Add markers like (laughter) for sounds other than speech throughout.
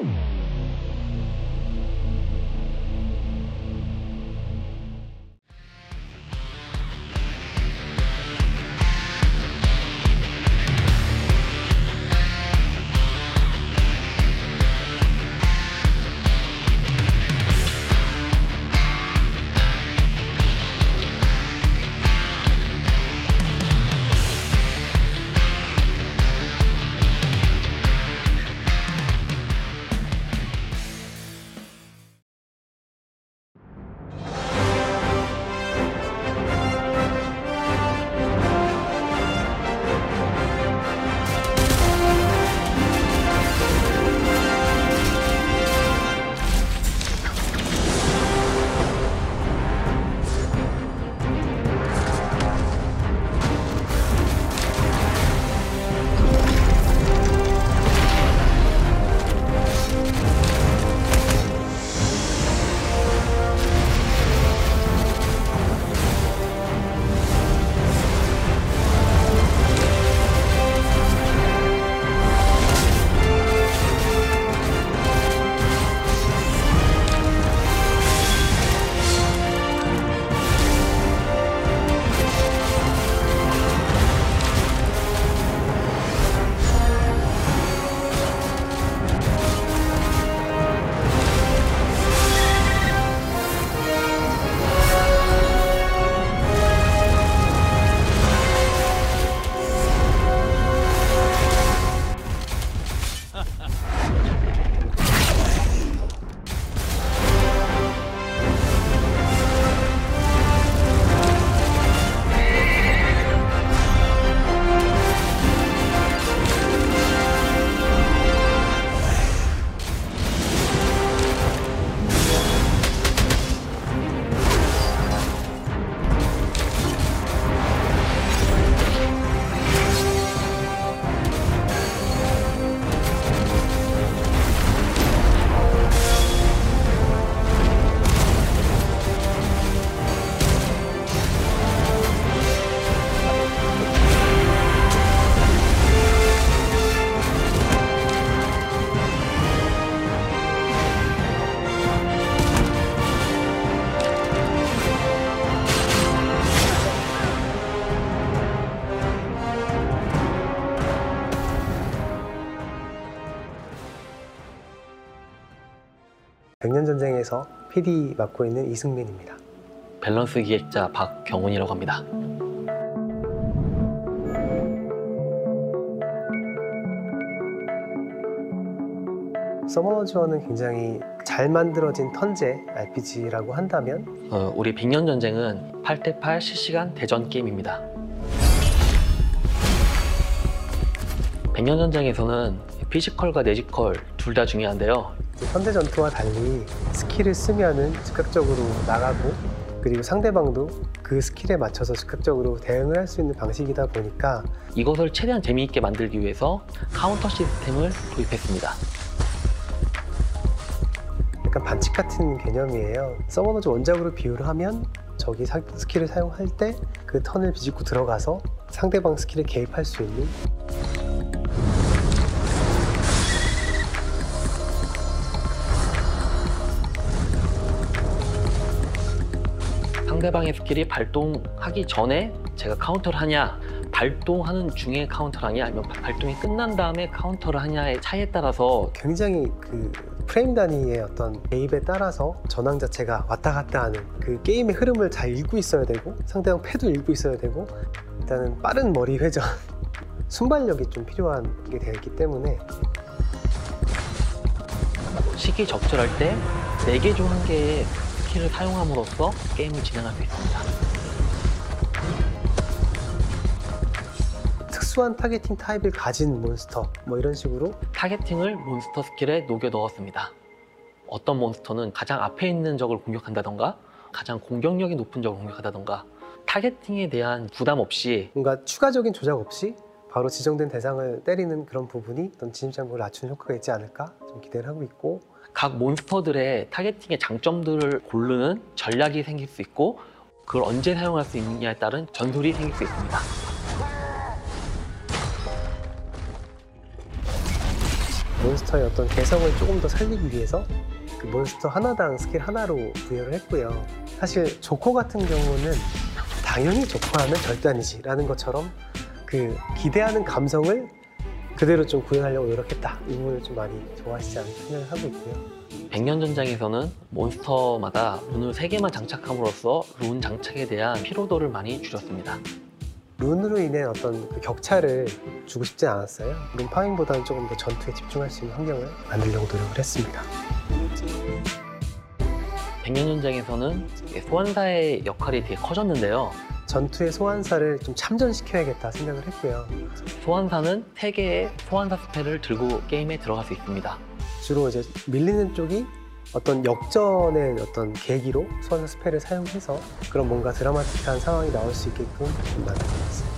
you 백년 전쟁에서 PD 맡고 있는 이승민입니다. 밸런스 기획자 박경훈이라고 합니다. 서머너즈원은 굉장히 잘 만들어진 턴제 RPG라고 한다면 어, 우리 백년 전쟁은 8대8 실시간 대전 게임입니다. 백년 전쟁에서는 physical과 뇌지컬 둘 다 중요한데요. 턴제 전투와 달리 스킬을 쓰면은 즉각적으로 나가고 그리고 상대방도 그 스킬에 맞춰서 즉각적으로 대응을 할 수 있는 방식이다 보니까 이것을 최대한 재미있게 만들기 위해서 카운터 시스템을 도입했습니다. 약간 반칙 같은 개념이에요. 서머너즈 원작으로 비유를 하면 적이 사- 스킬을 사용할 때 그 턴을 비집고 들어가서 상대방 스킬에 개입할 수 있는 상대방의 스킬이 발동하기 전에 제가 카운터를 하냐, 발동하는 중에 카운터를 하냐, 아니면 발동이 끝난 다음에 카운터를 하냐의 차이에 따라서 굉장히 그 프레임 단위의 어떤 개입에 따라서 전황 자체가 왔다 갔다 하는 그 게임의 흐름을 잘 읽고 있어야 되고 상대방 패도 읽고 있어야 되고 일단은 빠른 머리 회전 (laughs) 순발력이 좀 필요하게 되어 있기 때문에 시기 적절할 때 4개 중 1개의 스킬을 사용함으로써 게임을 진행할 수 있습니다. 특수한 targeting 타입을 가진 몬스터 뭐 이런 식으로 targeting을 몬스터 스킬에 녹여 넣었습니다. 어떤 몬스터는 가장 앞에 있는 적을 공격한다던가 가장 공격력이 높은 적을 공격하다던가 targeting에 대한 부담 없이 뭔가 추가적인 조작 없이 바로 지정된 대상을 때리는 그런 부분이 어떤 진입장벽을 낮추는 효과가 있지 않을까 좀 기대를 하고 있고 각 몬스터들의 targeting의 장점들을 고르는 전략이 생길 수 있고 그걸 언제 사용할 수 있느냐에 따른 전술이 생길 수 있습니다. 몬스터의 어떤 개성을 조금 더 살리기 위해서 그 몬스터 하나당 스킬 하나로 부여를 했고요. 사실 조커 같은 경우는 당연히 조커하면 절단이지라는 것처럼 그 기대하는 감성을 그대로 좀 구현하려고 노력했다. 이 부분을 좀 많이 좋아하시지 않을까 생각을 하고 있고요. 백년 전장에서는 몬스터마다 룬을 3개만 장착함으로써 룬 장착에 대한 피로도를 많이 줄였습니다. 룬으로 인해 어떤 그 격차를 주고 싶지 않았어요. 룬 farming보다는 조금 더 전투에 집중할 수 있는 환경을 만들려고 노력을 했습니다. 백년 전장에서는 소환사의 역할이 되게 커졌는데요. 전투의 소환사를 좀 참전시켜야겠다 생각을 했고요. 소환사는 3개의 소환사 spell을 들고 게임에 들어갈 수 있습니다. 주로 이제 밀리는 쪽이 어떤 역전의 어떤 계기로 소환사 spell을 사용해서 그런 뭔가 드라마틱한 상황이 나올 수 있게끔 좀 만들어 놨어요.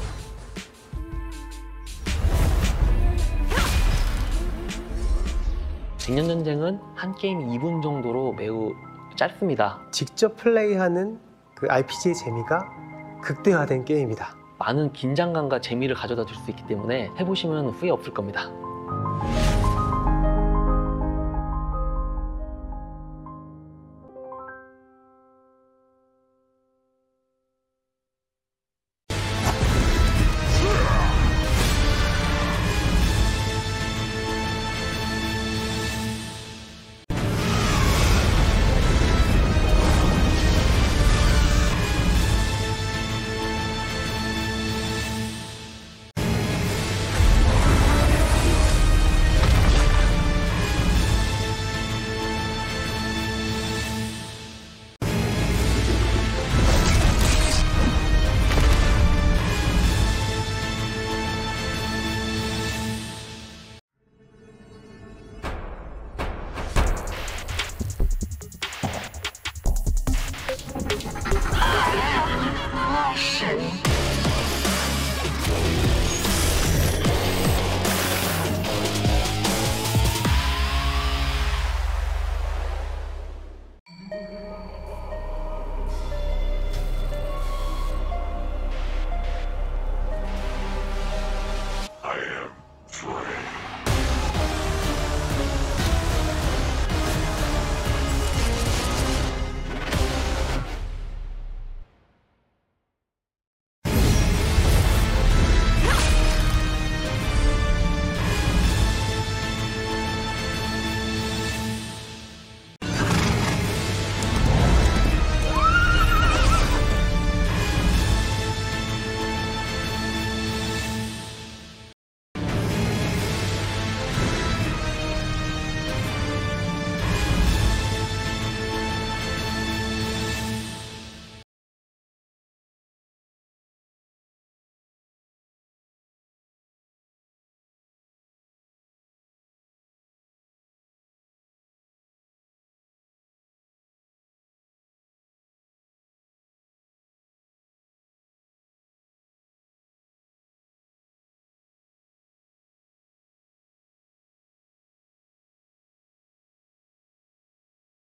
백년전쟁은 한 게임 2분 정도로 매우 짧습니다. 직접 플레이하는 그 RPG의 재미가 극대화된 게임이다. 많은 긴장감과 재미를 가져다 줄 수 있기 때문에 해보시면 후회 없을 겁니다.